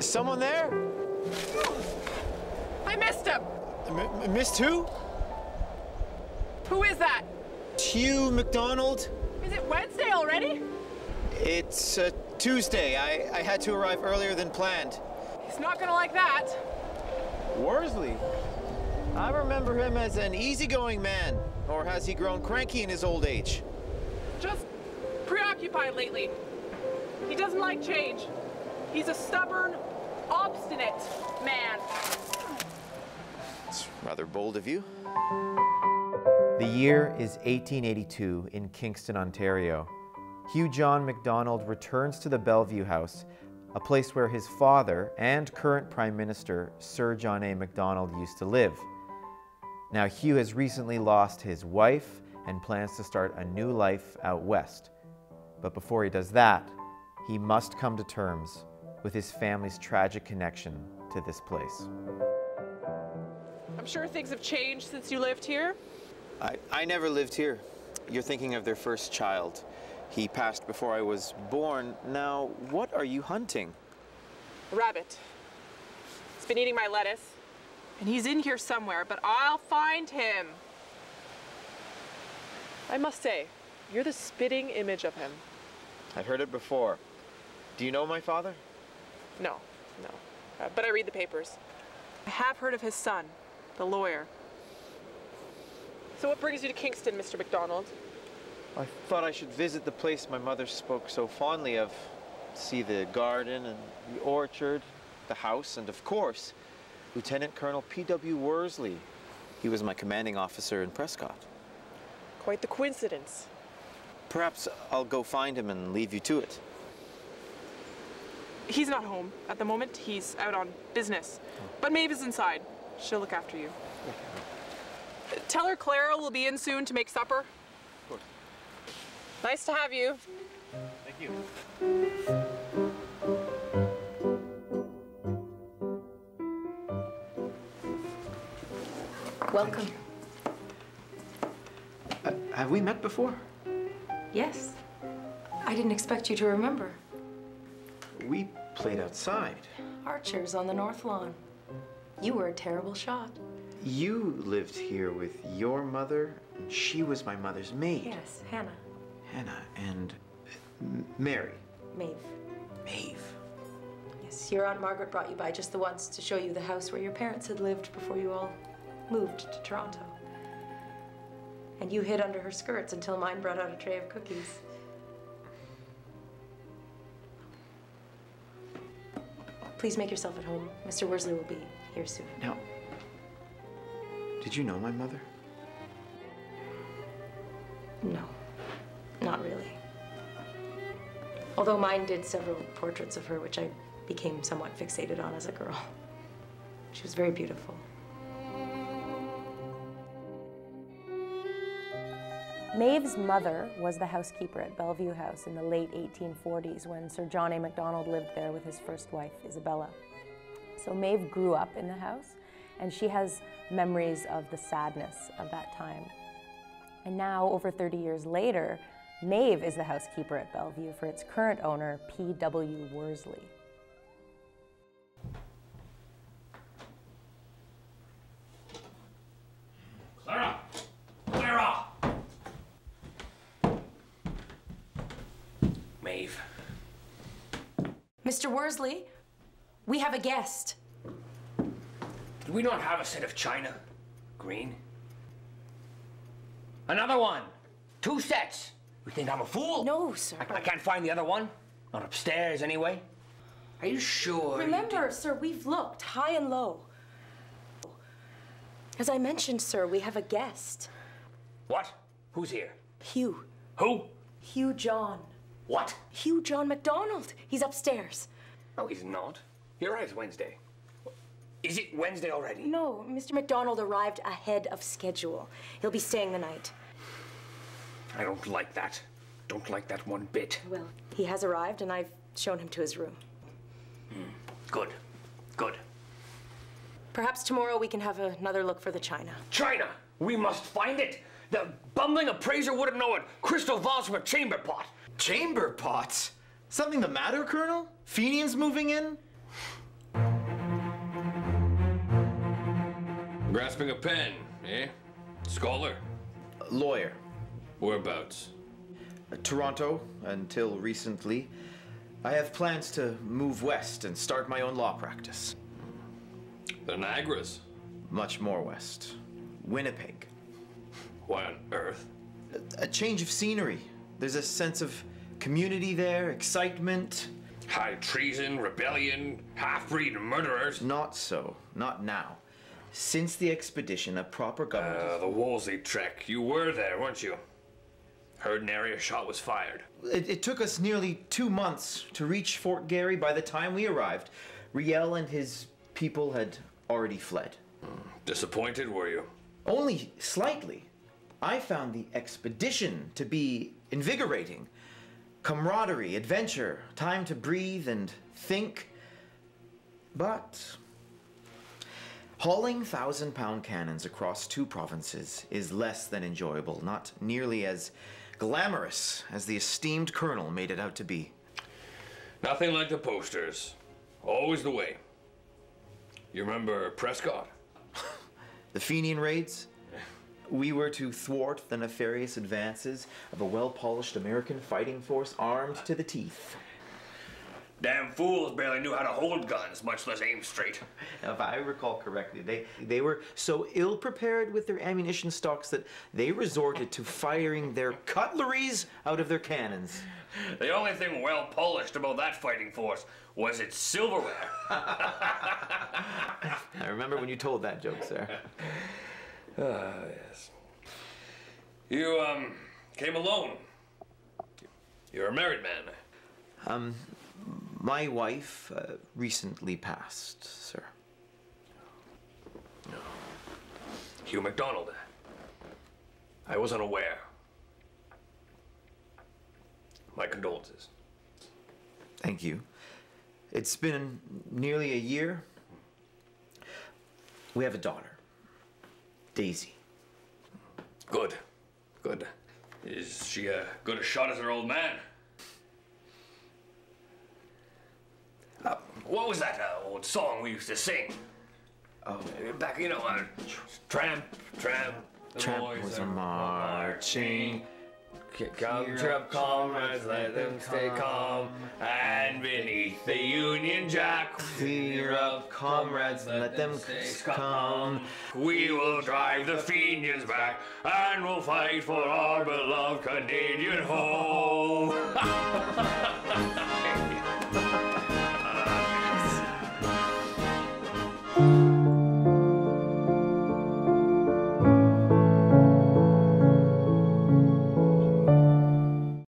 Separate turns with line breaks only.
Someone there?
I missed him.
M- missed who?
Who is that?
Hugh MacDonald?
Is it Wednesday already?
It's uh, Tuesday. I, I had to arrive earlier than planned.
He's not gonna like that.
Worsley? I remember him as an easygoing man. Or has he grown cranky in his old age?
Just preoccupied lately. He doesn't like change. He's a stubborn, obstinate man.
It's rather bold of you.
The year is 1882 in Kingston, Ontario. Hugh John MacDonald returns to the Bellevue House, a place where his father and current Prime Minister Sir John A. Macdonald used to live. Now, Hugh has recently lost his wife and plans to start a new life out west. But before he does that, he must come to terms with his family's tragic connection to this place.
I'm sure things have changed since you lived here.
I, I never lived here. You're thinking of their first child. He passed before I was born. Now, what are you hunting?
A rabbit. He's been eating my lettuce. And he's in here somewhere, but I'll find him. I must say, you're the spitting image of him.
I've heard it before. Do you know my father?
No, no. Uh, but I read the papers. I have heard of his son, the lawyer. So what brings you to Kingston, Mr. MacDonald?
I thought I should visit the place my mother spoke so fondly of. See the garden and the orchard, the house, and of course, Lieutenant Colonel P.W. Worsley. He was my commanding officer in Prescott.
Quite the coincidence.
Perhaps I'll go find him and leave you to it.
He's not home at the moment. He's out on business. But Maeve is inside. She'll look after you. Tell her Clara will be in soon to make supper.
Good.
Nice to have you.
Thank you.
Welcome.
Uh, have we met before?
Yes. I didn't expect you to remember.
We played outside.
Archers on the north lawn. You were a terrible shot.
You lived here with your mother. and She was my mother's maid.
Yes, Hannah.
Hannah and Mary.
Maeve.
Maeve.
Yes, your Aunt Margaret brought you by just the once to show you the house where your parents had lived before you all moved to Toronto. And you hid under her skirts until mine brought out a tray of cookies. Please make yourself at home. Mr. Worsley will be here soon.
Now, did you know my mother?
No, not really. Although mine did several portraits of her, which I became somewhat fixated on as a girl. She was very beautiful.
Maeve's mother was the housekeeper at Bellevue House in the late 1840s when Sir John A. Macdonald lived there with his first wife, Isabella. So Maeve grew up in the house and she has memories of the sadness of that time. And now, over 30 years later, Maeve is the housekeeper at Bellevue for its current owner, P.W. Worsley.
Maeve.
Mr. Worsley, we have a guest.
Did we not have a set of china? Green? Another one! Two sets! You think I'm a fool?
No, sir.
I, I can't find the other one? Not upstairs, anyway? Are you sure? you
Remember, sir, we've looked high and low. As I mentioned, sir, we have a guest.
What? Who's here?
Hugh.
Who?
Hugh John.
What?
Hugh John MacDonald. He's upstairs.
No, he's not. You're right, it's Wednesday. Is it Wednesday already?
No, Mr. MacDonald arrived ahead of schedule. He'll be staying the night.
I don't like that. Don't like that one bit.
Well, he has arrived, and I've shown him to his room. Hmm.
Good. Good.
Perhaps tomorrow we can have another look for the china.
China! We must find it! The bumbling appraiser wouldn't know it. Crystal vase from a chamber pot.
Chamber pots? Something the matter, Colonel? Fenians moving in?
Grasping a pen, eh? Scholar?
Lawyer.
Whereabouts?
Uh, Toronto, until recently. I have plans to move west and start my own law practice.
The Niagara's?
Much more west. Winnipeg.
Why on earth?
A, a change of scenery, there's a sense of community there, excitement.
High treason, rebellion, half-breed murderers.
Not so. Not now. Since the expedition, a proper government.
Uh, the Wolseley trek. You were there, weren't you? Heard an area shot was fired.
It, it took us nearly two months to reach Fort Garry. By the time we arrived, Riel and his people had already fled.
Disappointed, were you?
Only slightly. I found the expedition to be invigorating. Camaraderie, adventure, time to breathe and think. But hauling thousand pound cannons across two provinces is less than enjoyable, not nearly as glamorous as the esteemed colonel made it out to be.
Nothing like the posters. Always the way. You remember Prescott?
The Fenian raids? We were to thwart the nefarious advances of a well polished American fighting force armed to the teeth.
Damn fools barely knew how to hold guns, much less aim straight.
Now, if I recall correctly, they, they were so ill prepared with their ammunition stocks that they resorted to firing their cutleries out of their cannons.
The only thing well polished about that fighting force was its silverware.
I remember when you told that joke, sir.
Ah, yes. You, um, came alone. You're a married man.
Um, my wife uh, recently passed, sir.
Hugh MacDonald. I was unaware. My condolences.
Thank you. It's been nearly a year. We have a daughter, Daisy.
Good. Good. Is she a good a shot as her old man? Uh, what was that uh, old song we used to sing?
Oh,
Uh, Back, you know, uh, tramp, tramp. the
Tramp
boys
was
are
a marching.
Come, trip, comrades, let them stay calm. And beneath the Union Jack,
Clear up, comrades, let them come.
We will drive the Fenians back, and we'll fight for our beloved Canadian home.